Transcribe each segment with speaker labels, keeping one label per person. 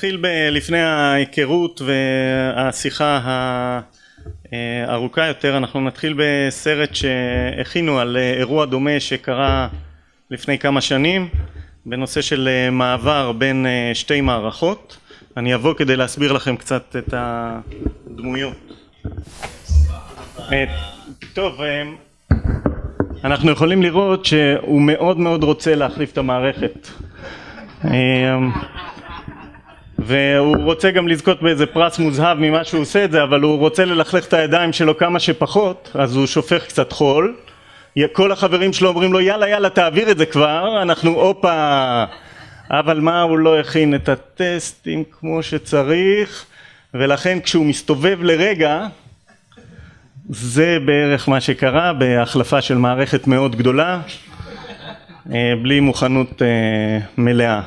Speaker 1: נתחיל לפני ההיכרות והשיחה הארוכה יותר, אנחנו נתחיל בסרט שהכינו על אירוע דומה שקרה לפני כמה שנים בנושא של מעבר בין שתי מערכות. אני אבוא כדי להסביר לכם קצת את הדמויות. טוב, אנחנו יכולים לראות שהוא מאוד מאוד רוצה להחליף את המערכת. והוא רוצה גם לזכות באיזה פרס מוזהב ממה שהוא עושה את זה אבל הוא רוצה ללכלך את הידיים שלו כמה שפחות אז הוא שופך קצת חול. כל החברים שלו אומרים לו יאללה יאללה תעביר את זה כבר. אנחנו הופה. אבל מה הוא לא הכין את הטסטים כמו שצריך ולכן כשהוא מסתובב לרגע זה בערך מה שקרה בהחלפה של מערכת מאוד גדולה בלי מוכנות מלאה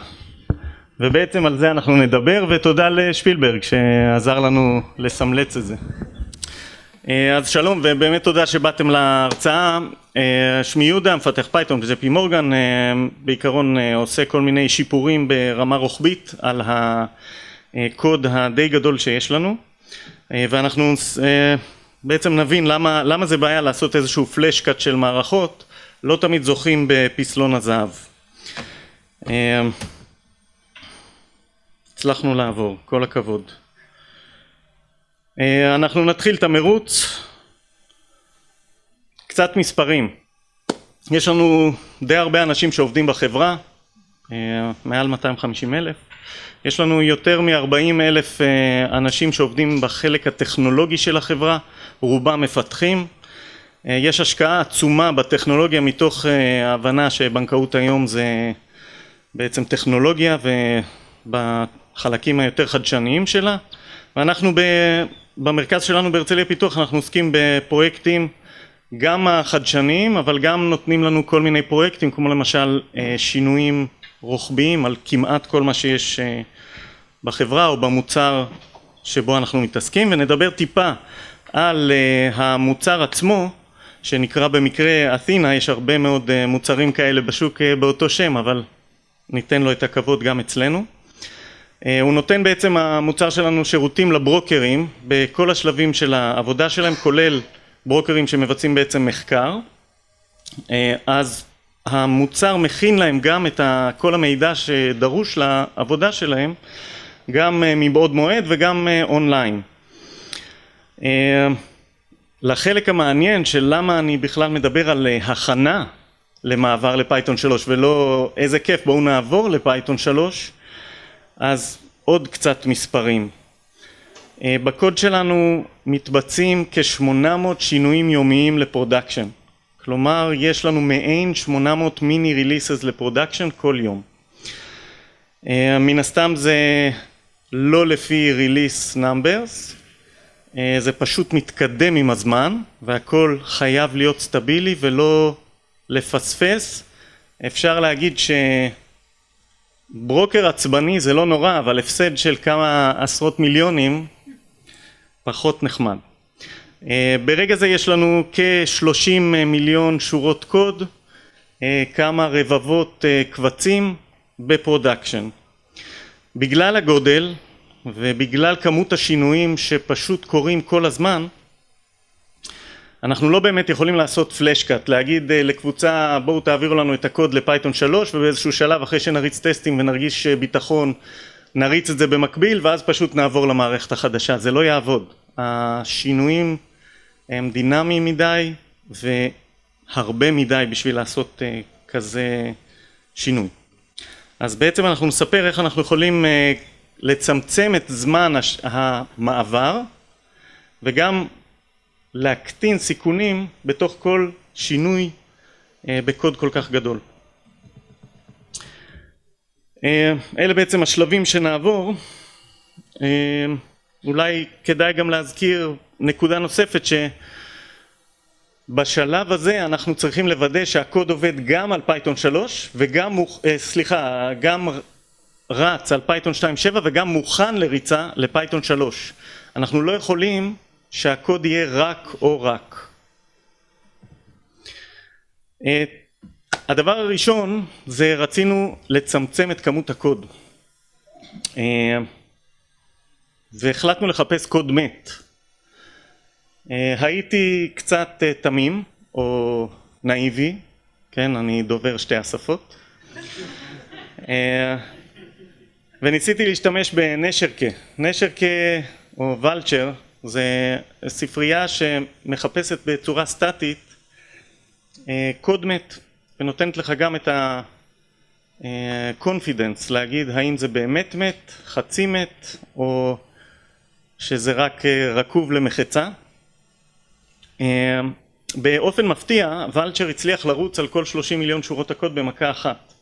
Speaker 1: ובעצם על זה אנחנו נדבר ותודה לשפילברג שעזר לנו לסמלץ את זה. אז שלום ובאמת תודה שבאתם להרצאה. שמי יהודה מפתח פייתון בג'יי פי מורגן. בעיקרון עושה כל מיני שיפורים ברמה רוחבית על הקוד הדי גדול שיש לנו. ואנחנו בעצם נבין למה, למה זה בעיה לעשות איזשהו flash cut של מערכות. לא תמיד זוכים בפסלון הזהב הצלחנו לעבור, כל הכבוד. אנחנו נתחיל את המרוץ. קצת מספרים. יש לנו די הרבה אנשים שעובדים בחברה, מעל 250 אלף. יש לנו יותר מ-40 אלף אנשים שעובדים בחלק הטכנולוגי של החברה, רובם מפתחים. יש השקעה עצומה בטכנולוגיה מתוך ההבנה שבנקאות היום זה בעצם טכנולוגיה ובחלקים היותר חדשניים שלה. ואנחנו במרכז שלנו בהרצליה פיתוח אנחנו עוסקים בפרויקטים גם החדשניים אבל גם נותנים לנו כל מיני פרויקטים כמו למשל שינויים רוחביים על כמעט כל מה שיש בחברה או במוצר שבו אנחנו מתעסקים. ונדבר טיפה על המוצר עצמו שנקרא במקרה אתינה. יש הרבה מאוד מוצרים כאלה בשוק באותו שם אבל ניתן לו את הכבוד גם אצלנו הוא נותן בעצם המוצר שלנו שירותים לברוקרים בכל השלבים של העבודה שלהם כולל ברוקרים שמבצעים בעצם מחקר. אז המוצר מכין להם גם את כל המידע שדרוש לעבודה שלהם גם מבעוד מועד וגם אונליין. לחלק המעניין של למה אני בכלל מדבר על הכנה למעבר לפייתון 3 ולא איזה כיף בואו נעבור לפייתון 3 אז עוד קצת מספרים. בקוד שלנו מתבצעים כ-800 שינויים יומיים ל production. כלומר יש לנו מעין 800 מיני releases ל production כל יום. מן הסתם זה לא לפי release numbers. זה פשוט מתקדם עם הזמן והכל חייב להיות סטבילי ולא לפספס. אפשר להגיד שברוקר עצבני זה לא נורא אבל הפסד של כמה עשרות מיליונים פחות נחמד. כרגע זה יש לנו כ-30 מיליון שורות קוד כמה רבבות קבצים ב production. בגלל הגודל ובגלל כמות השינויים שפשוט קורים כל הזמן אנחנו לא באמת יכולים לעשות flash cut להגיד לקבוצה בואו תעבירו לנו את הקוד לפייתון 3 ובאיזשהו שלב אחרי שנריץ טסטים ונרגיש ביטחון נריץ את זה במקביל ואז פשוט נעבור למערכת החדשה. זה לא יעבוד. השינויים הם דינמיים מדי והרבה מדי בשביל לעשות כזה שינוי. אז בעצם אנחנו נספר איך אנחנו יכולים לצמצם את זמן המעבר וגם להקטין סיכונים בתוך כל שינוי בקוד כל כך גדול. אלה בעצם השלבים שנעבור אולי כדאי גם להזכיר נקודה נוספת שבשלב הזה אנחנו צריכים לוודא שהקוד עובד גם על פייתון 3 וגם סליחה גם רץ על פייתון 2.7 וגם מוכן לריצה לפייתון 3 אנחנו לא יכולים שהקוד יהיה רק או רק הדבר הראשון זה רצינו לצמצם את כמות הקוד והחלטנו לחפש קוד מת. הייתי קצת תמים או נאיבי, כן, אני דובר שתי השפות, וניסיתי להשתמש בנשרקה. נשרקה או ולצ'ר זה ספרייה שמחפשת בצורה סטטית קוד מת ונותנת לך גם את ה-confidence להגיד האם זה באמת מת, חצי מת או שזה רק רקוב למחצה. באופן מפתיע ולצ'ר הצליח לרוץ על כל 30 מיליון שורות הקוד במכה אחת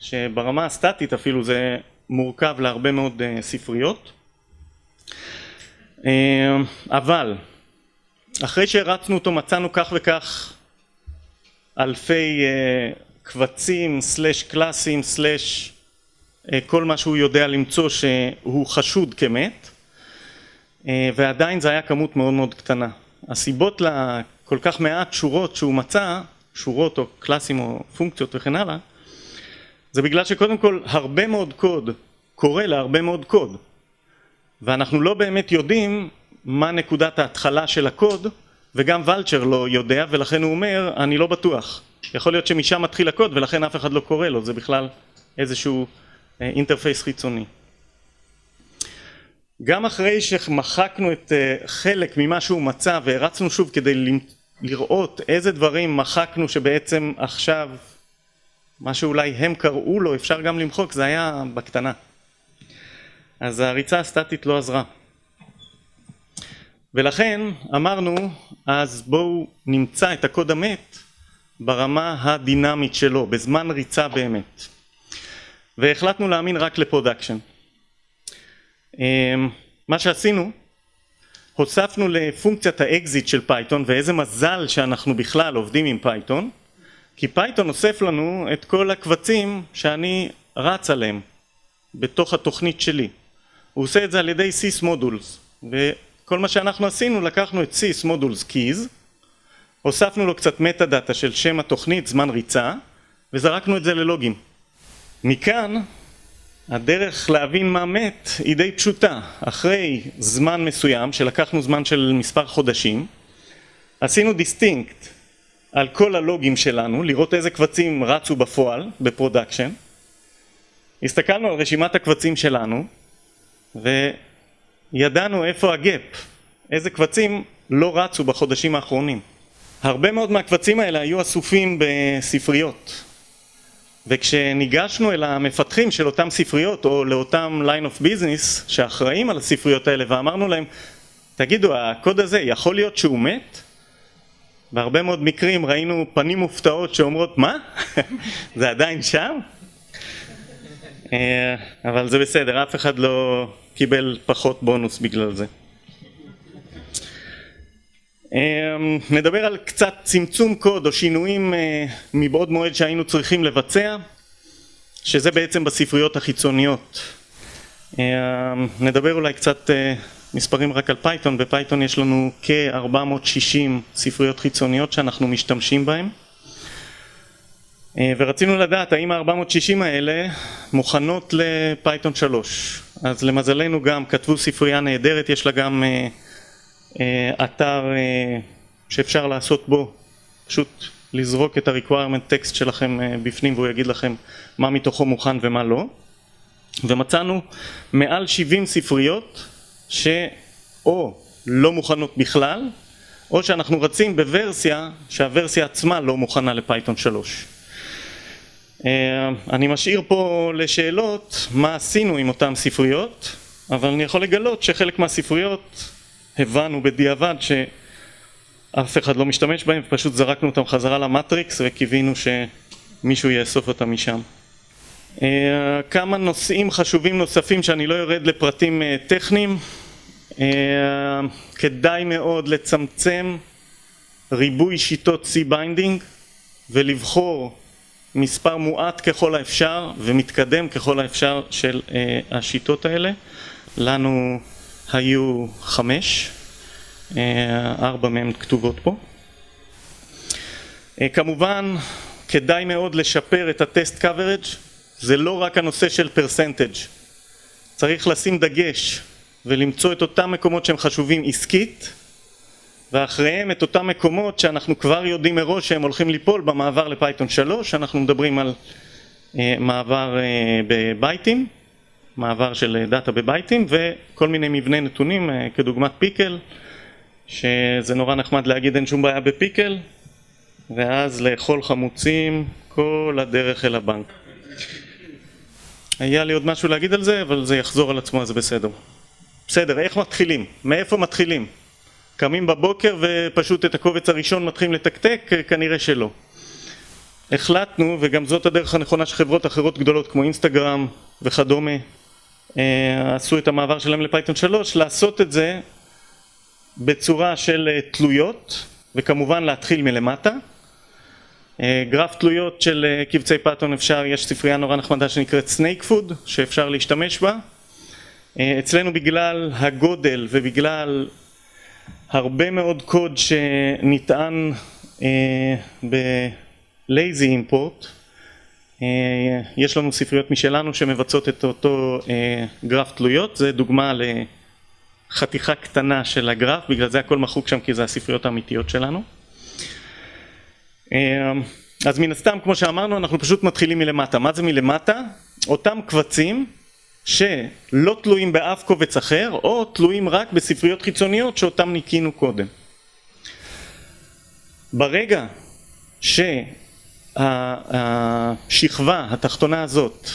Speaker 1: שברמה הסטטית אפילו זה מורכב להרבה מאוד ספריות אבל אחרי שהרצנו אותו מצאנו כך וכך אלפי קבצים סלש קלאסים סלש כל מה שהוא יודע למצוא שהוא חשוד כמת ועדיין זה היה כמות מאוד מאוד קטנה. הסיבות לכל כך מעט שורות שהוא מצא שורות או קלאסים או פונקציות וכן הלאה זה בגלל שקודם כל הרבה מאוד קוד קורה להרבה מאוד קוד ואנחנו לא באמת יודעים מה נקודת ההתחלה של הקוד וגם ולצ'ר לא יודע ולכן הוא אומר אני לא בטוח. יכול להיות שמשם מתחיל הקוד ולכן אף אחד לא קורא לו זה בכלל איזשהו אינטרפייס חיצוני. גם אחרי שמחקנו את חלק ממה שהוא מצא והרצנו שוב כדי לראות איזה דברים מחקנו שבעצם עכשיו מה שאולי הם קראו לו אפשר גם למחוק זה היה בקטנה אז הריצה הסטטית לא עזרה. ולכן אמרנו אז בואו נמצא את הקוד המת ברמה הדינמית שלו בזמן ריצה באמת. והחלטנו להאמין רק ל production. מה שעשינו הוספנו לפונקציית האקזיט של פייתון ואיזה מזל שאנחנו בכלל עובדים עם פייתון כי פייתון אוסף לנו את כל הקבצים שאני רץ עליהם בתוך התוכנית שלי הוא עושה את זה על ידי sys modules וכל מה שאנחנו עשינו לקחנו את sys modules keys הוספנו לו קצת metadata של שם התוכנית זמן ריצה וזרקנו את זה ללוגים מכאן הדרך להבין מה מת היא די פשוטה. אחרי זמן מסוים שלקחנו זמן של מספר חודשים עשינו distinct על כל הלוגים שלנו לראות איזה קבצים רצו בפועל ב production. הסתכלנו על רשימת הקבצים שלנו וידענו איפה ה gap איזה קבצים לא רצו בחודשים האחרונים הרבה מאוד מהקבצים האלה היו אסופים בספריות וכשניגשנו אל המפתחים של אותם ספריות או לאותם line of business שאחראים על הספריות האלה ואמרנו להם תגידו הקוד הזה יכול להיות שהוא מת? בהרבה מאוד מקרים ראינו פנים מופתעות שאומרות מה? זה עדיין שם? אבל זה בסדר אף אחד לא קיבל פחות בונוס בגלל זה. נדבר על קצת צמצום קוד או שינויים מבעוד מועד שהיינו צריכים לבצע שזה בעצם בספריות החיצוניות. נדבר אולי קצת מספרים רק על פייתון בפייתון יש לנו כ-460 ספריות חיצוניות שאנחנו משתמשים בהן ורצינו לדעת האם ה-460 האלה מוכנות לפייתון 3 אז למזלנו גם כתבו ספרייה נהדרת יש לה גם אתר שאפשר לעשות בו פשוט לזרוק את ה-requirements txt שלכם בפנים והוא יגיד לכם מה מתוכו מוכן ומה לא. ומצאנו מעל 70 ספריות שאו לא מוכנות בכלל או שאנחנו רצים בוורסיה שהוורסיה עצמה לא מוכנה לפייתון 3 אני משאיר פה לשאלות מה עשינו עם אותן ספריות אבל אני יכול לגלות שחלק מהספריות הבנו בדיעבד שאף אחד לא משתמש בהם פשוט זרקנו אותם חזרה למטריקס וקיווינו שמישהו יאסוף אותם משם. כמה נושאים חשובים נוספים שאני לא יורד לפרטים טכניים. כדאי מאוד לצמצם ריבוי שיטות C binding ולבחור מספר מועט ככל האפשר ומתקדם ככל האפשר של השיטות האלה. לנו היו חמש, ארבע מהן כתובות פה. כמובן כדאי מאוד לשפר את ה test coverage זה לא רק הנושא של percentage צריך לשים דגש ולמצוא את אותם מקומות שהם חשובים עסקית ואחריהם את אותם מקומות שאנחנו כבר יודעים מראש שהם הולכים ליפול במעבר לפייתון 3, אנחנו מדברים על אה, מעבר אה, בבייטים, מעבר של דאטה בבייטים וכל מיני מבני נתונים אה, כדוגמת pickle שזה נורא נחמד להגיד אין שום בעיה בפיקל ואז לאכול חמוצים כל הדרך אל הבנק. היה לי עוד משהו להגיד על זה אבל זה יחזור על עצמו אז זה בסדר. בסדר, איך מתחילים? מאיפה מתחילים? קמים בבוקר ופשוט את הקובץ הראשון מתחילים לתקתק? כנראה שלא. החלטנו, וגם זאת הדרך הנכונה של חברות אחרות גדולות כמו אינסטגרם וכדומה אה, עשו את המעבר שלהם לפייתון 3, לעשות את זה בצורה של אה, תלויות וכמובן להתחיל מלמטה. אה, גרף תלויות של קבצי פייתון אפשר, יש ספרייה נורא נחמדה שנקראת snakefood שאפשר להשתמש בה. אצלנו בגלל הגודל ובגלל הרבה מאוד קוד שנטען ב-lazy import יש לנו ספריות משלנו שמבצעות את אותו גרף תלויות, זה דוגמה לחתיכה קטנה של הגרף, בגלל זה הכל מחוק שם כי זה הספריות האמיתיות שלנו. אז מן הסתם כמו שאמרנו אנחנו פשוט מתחילים מלמטה, מה זה מלמטה? אותם קבצים שלא תלויים באף קובץ אחר או תלויים רק בספריות חיצוניות שאותם ניקינו קודם. ברגע שהשכבה התחתונה הזאת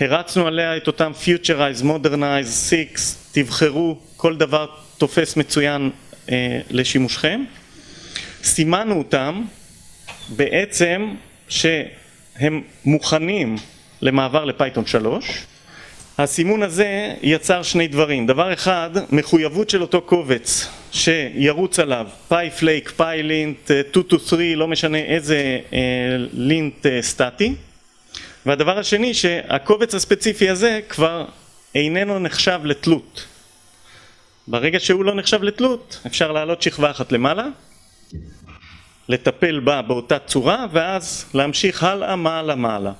Speaker 1: הרצנו עליה את אותם Futurize, Modernize, Six, תבחרו, כל דבר תופס מצוין אה, לשימושכם, סימנו אותם בעצם שהם מוכנים למעבר ל Python 3 הסימון הזה יצר שני דברים, דבר אחד מחויבות של אותו קובץ שירוץ עליו. Pyflakes, Pylint, 2 to 3 לא משנה איזה lint אה, סטטי. והדבר השני שהקובץ הספציפי הזה כבר איננו נחשב לתלות. ברגע שהוא לא נחשב לתלות אפשר לעלות שכבה אחת למעלה לטפל בה באותה צורה ואז להמשיך הלאה מעלה מעלה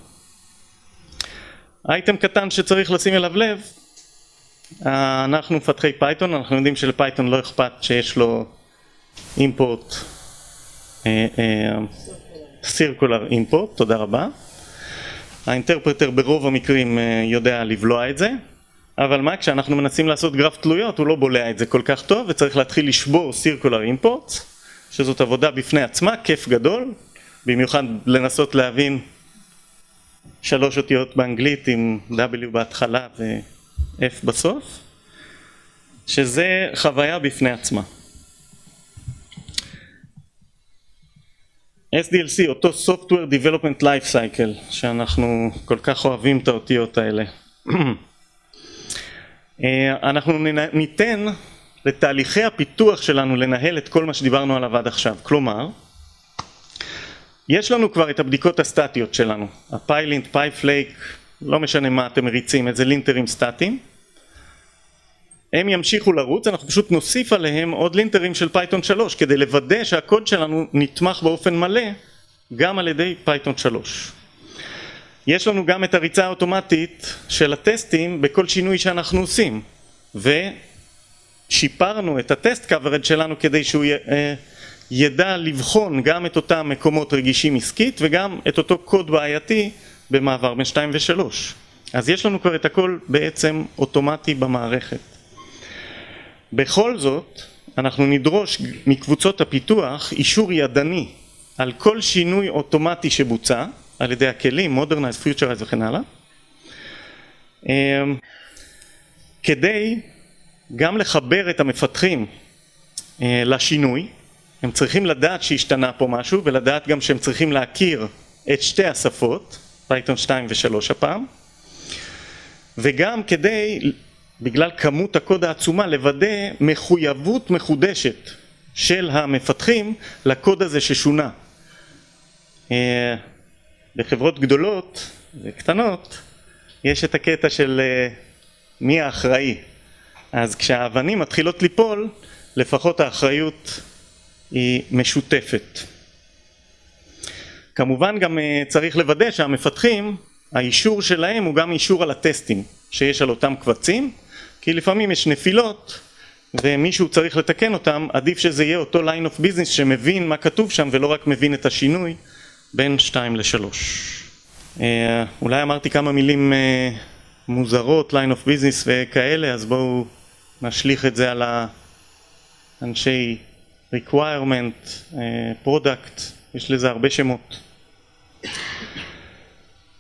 Speaker 1: אייטם קטן שצריך לשים אליו לב אנחנו מפתחי Python, אנחנו יודעים של Python לא אכפת שיש לו אימפורט סירקולר אימפורט, תודה רבה. האינטרפרטר ברוב המקרים אה, יודע לבלוע את זה אבל מה כשאנחנו מנסים לעשות גרף תלויות הוא לא בולע את זה כל כך טוב וצריך להתחיל לשבור סירקולר אימפורט שזאת עבודה בפני עצמה, כיף גדול במיוחד לנסות להבין שלוש אותיות באנגלית עם W בהתחלה ו-F בסוף, שזה חוויה בפני עצמה. SDLC, אותו Software Development Life Cycle, שאנחנו כל כך אוהבים את האותיות האלה. אה, אנחנו ניתן לתהליכי הפיתוח שלנו לנהל את כל מה שדיברנו עליו עד עכשיו, כלומר יש לנו כבר את הבדיקות הסטטיות שלנו, ה Pylint, Pyflakes, לא משנה מה אתם מריצים, איזה linterים סטטיים. הם ימשיכו לרוץ, אנחנו פשוט נוסיף עליהם עוד linterים של Python 3 כדי לוודא שהקוד שלנו נתמך באופן מלא גם על ידי Python 3 יש לנו גם את הריצה האוטומטית של הטסטים בכל שינוי שאנחנו עושים ושיפרנו את ה test coverage שלנו כדי שהוא יהיה אה, ידע לבחון גם את אותם מקומות רגישים עסקית וגם את אותו קוד בעייתי במעבר בין 2 ו-3 אז יש לנו כבר את הכל בעצם אוטומטי במערכת. בכל זאת אנחנו נדרוש מקבוצות הפיתוח אישור ידני על כל שינוי אוטומטי שבוצע על ידי הכלים, Modernize, Futurize וכן הלאה אמ, כדי גם לחבר את המפתחים אה, לשינוי הם צריכים לדעת שהשתנה פה משהו ולדעת גם שהם צריכים להכיר את שתי השפות, Python 2 ו-3 הפעם, וגם כדי, בגלל כמות הקוד העצומה, לוודא מחויבות מחודשת של המפתחים לקוד הזה ששונה. אה, בחברות גדולות וקטנות יש את הקטע של אה, מי האחראי. אז כשהאבנים מתחילות ליפול, לפחות האחריות היא משותפת. כמובן גם אה, צריך לוודא שהמפתחים, האישור שלהם הוא גם אישור על הטסטים, שיש על אותם קבצים, כי לפעמים יש נפילות ומישהו צריך לתקן אותם, עדיף שזה יהיה אותו line of business שמבין מה כתוב שם ולא רק מבין את השינוי בין 2 ל-3. אה, אולי אמרתי כמה מילים אה, מוזרות, line of business וכאלה, אז בואו נשליך את זה על האנשי requirement, אה, product, יש לזה הרבה שמות.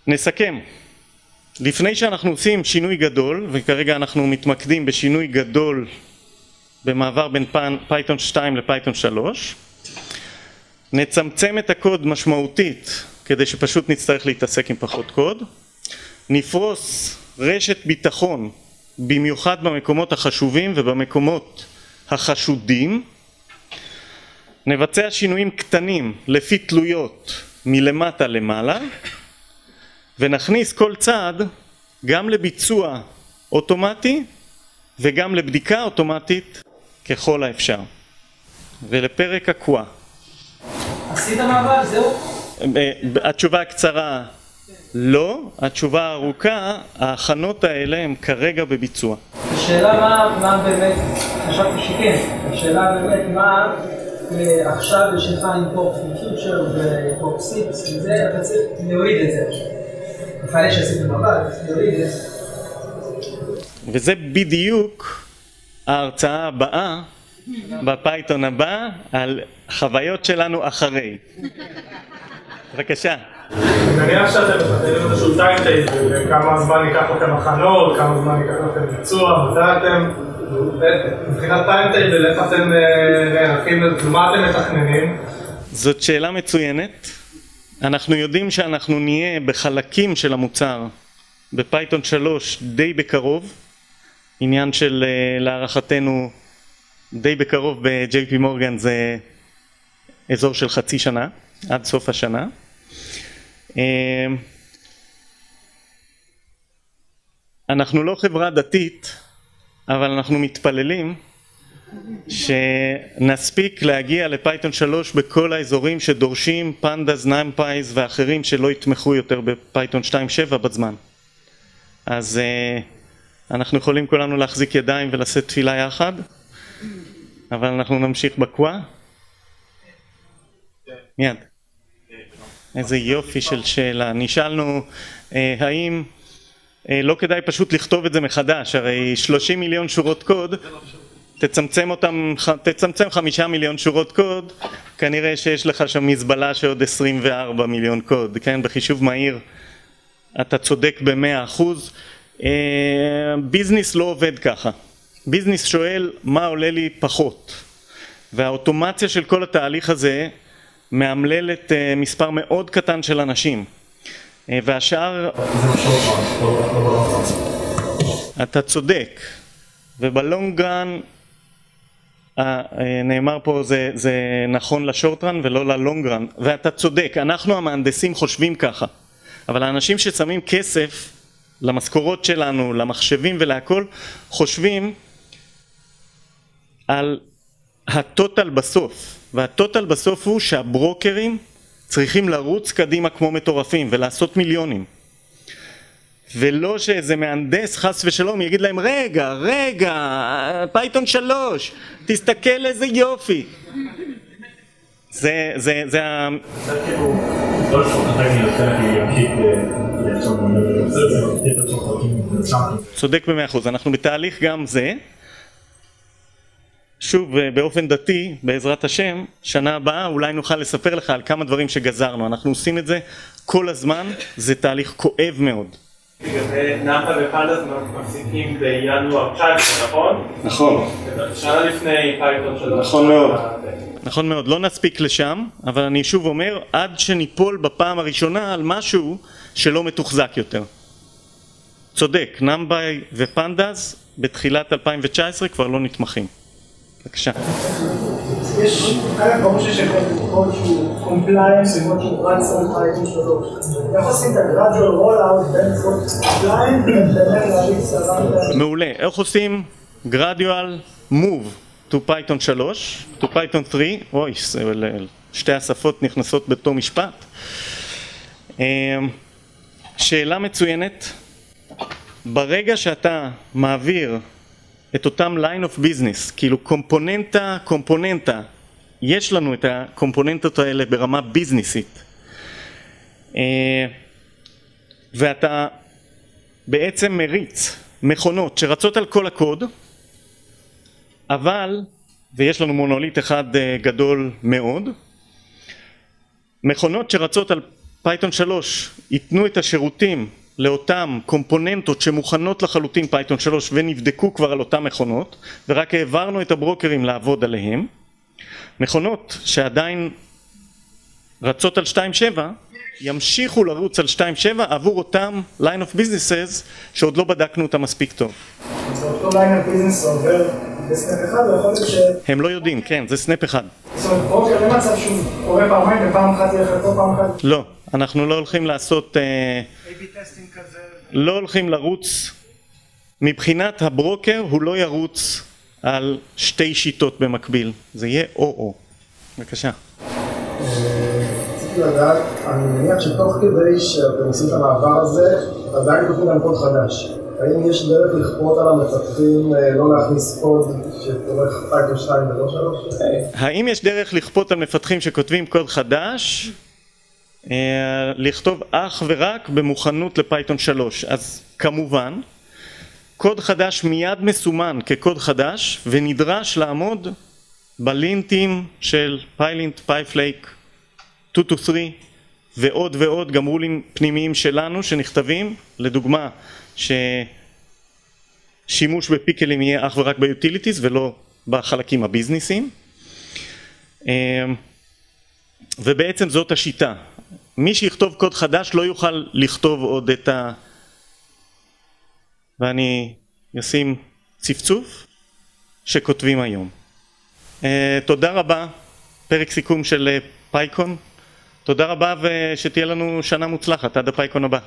Speaker 1: נסכם. לפני שאנחנו עושים שינוי גדול, וכרגע אנחנו מתמקדים בשינוי גדול במעבר בין Python 2 ל Python 3, נצמצם את הקוד משמעותית כדי שפשוט נצטרך להתעסק עם פחות קוד, נפרוס רשת ביטחון במיוחד במקומות החשובים ובמקומות החשודים, נבצע שינויים קטנים לפי תלויות מלמטה למעלה ונכניס כל צעד גם לביצוע אוטומטי וגם לבדיקה אוטומטית ככל האפשר. ולפרק הקואה.
Speaker 2: עשית מעבר? זהו?
Speaker 1: אה, התשובה הקצרה לא, התשובה הארוכה, ההכנות האלה הן כרגע בביצוע.
Speaker 2: השאלה מה, מה באמת, חשבתי שכן, השאלה באמת מה עכשיו יש לך עם פורט פיוטר ופורט סיקס וזה, אתה צריך להוריד את זה. אחרי שעשית מבט, להוריד את זה.
Speaker 1: וזה בדיוק ההרצאה הבאה, ב PyCon הבא, על חוויות שלנו אחרי. בבקשה.
Speaker 3: אני מניח שאתם מתכננים איזשהו timetable, כמה זמן ייקח לכם הכנות, כמה זמן ייקח לכם ביצוע, מתי אתם, אה?
Speaker 1: זאת שאלה מצוינת. אנחנו יודעים שאנחנו נהיה בחלקים של המוצר ב Python 3 די בקרוב, עניין של אה, להערכתנו די בקרוב ב-JP Morgan זה אזור של חצי שנה, עד סוף השנה. אה, אנחנו לא חברה דתית, אבל אנחנו מתפללים שנספיק להגיע ל Python 3 בכל האזורים שדורשים Pandas, NumPy ואחרים שלא יתמכו יותר ב Python 2.7 בזמן. אז uh, אנחנו יכולים כולנו להחזיק ידיים ולשאת תפילה יחד, אבל אנחנו נמשיך בקווה. מיד. איזה יופי של שאלה. נשאלנו uh, האם לא כדאי פשוט לכתוב את זה מחדש, הרי 30 מיליון שורות קוד תצמצם אותם, תצמצם חמישה מיליון שורות קוד, כנראה שיש לך שם מזבלה של עוד 24 מיליון קוד, כן? בחישוב מהיר אתה צודק במאה אחוז. אה, ביזנס לא עובד ככה. ביזנס שואל מה עולה לי פחות. והאוטומציה של כל התהליך הזה מאמללת אה, מספר מאוד קטן של אנשים. אה, והשאר... אתה צודק. ובלונגרן נאמר פה זה, זה נכון לשורטרן ולא ללונגרן ואתה צודק אנחנו המהנדסים חושבים ככה. אבל האנשים ששמים כסף למשכורות שלנו למחשבים ולהכל חושבים על ה total בסוף. וה total בסוף הוא שהברוקרים צריכים לרוץ קדימה כמו מטורפים ולעשות מיליונים ולא שאיזה מהנדס חס ושלום יגיד להם רגע, רגע, Python שלוש, תסתכל איזה יופי. זה, זה, זה ה... צודק במאה אחוז, אנחנו בתהליך גם זה. שוב, באופן דתי, בעזרת השם, שנה הבאה אולי נוכל לספר לך על כמה דברים שגזרנו. אנחנו עושים את זה כל הזמן, זה תהליך כואב מאוד.
Speaker 3: נאפה ופנדס מפסיקים בינואר 19, נכון?
Speaker 1: נכון.
Speaker 3: שנה לפני Python שלוש.
Speaker 1: נכון מאוד. נכון מאוד, לא נספיק לשם, אבל אני שוב אומר, עד שניפול בפעם הראשונה על משהו שלא מתוחזק יותר. צודק, NumPy ו Pandas בתחילת 2019 כבר לא נתמכים. בבקשה.
Speaker 4: יש ברור שיש קוד שהוא compliance עם שהוא רץ על Python שלוש. איך עושים את ה gradual roll-out בין קוד compliance לבין להריץ עליו?
Speaker 1: מעולה. איך עושים גרדואל מוב to Python 3, to Python 3, אוי, שתי השפות נכנסות באותו משפט. שאלה מצוינת. ברגע שאתה מעביר את אותם line of business, כאילו קומפוננטה קומפוננטה, יש לנו את הקומפוננטות האלה ברמה ביזנסית, אה, ואתה בעצם מריץ מכונות שרצות על כל הקוד, אבל, ויש לנו מונוליט אחד אה, גדול מאוד, מכונות שרצות על Python 3 ייתנו את השירותים לאותן קומפוננטות שמוכנות לחלוטין Python 3 ונבדקו כבר על אותן מכונות ורק העברנו את הברוקרים לעבוד עליהם מכונות שעדיין רצות על 2.7 ימשיכו לרוץ על 2.7 עבור אותם line of businesses שעוד לא בדקנו אותם מספיק טוב.
Speaker 4: אז אותו line business עובר ב snap אחד, ויכול להיות ש...
Speaker 1: הם לא יודעים, כן, זה snap אחד.
Speaker 4: זאת אומרת, ברוקר אין מצב שהוא קורא פעמיים, ופעם אחת ילך לפה, פעם אחת...
Speaker 1: לא, אנחנו לא הולכים לעשות, אה. לא הולכים לרוץ, מבחינת הברוקר הוא לא ירוץ על שתי שיטות במקביל, זה יהיה או-או. בבקשה.
Speaker 5: רציתי לדעת, אני מניח שתוך כדי שאתם עושים את המעבר הזה, עדיין כותבים גם קוד חדש. האם יש דרך לכפות על המפתחים אה, לא להכניס קוד שתומך Python 2 ולא 3?
Speaker 1: האם יש דרך לכפות על מפתחים שכותבים קוד חדש לכתוב אך ורק במוכנות ל Python 3? אז כמובן, קוד חדש מיד מסומן כקוד חדש ונדרש לעמוד בלינטים של Pylint, Pyflakes, 2 to 3 ועוד ועוד גם רולים פנימיים שלנו שנכתבים, לדוגמה ששימוש ב pickle ים יהיה אך ורק ב utilities ולא בחלקים ה business יים אמ, ובעצם זאת השיטה מי שיכתוב קוד חדש לא יוכל לכתוב עוד את ה... ואני אשים צפצוף שכותבים היום. אה, תודה רבה, פרק סיכום של אה, פייקון. תודה רבה ושתהיה לנו שנה מוצלחת עד הפייקון הבא.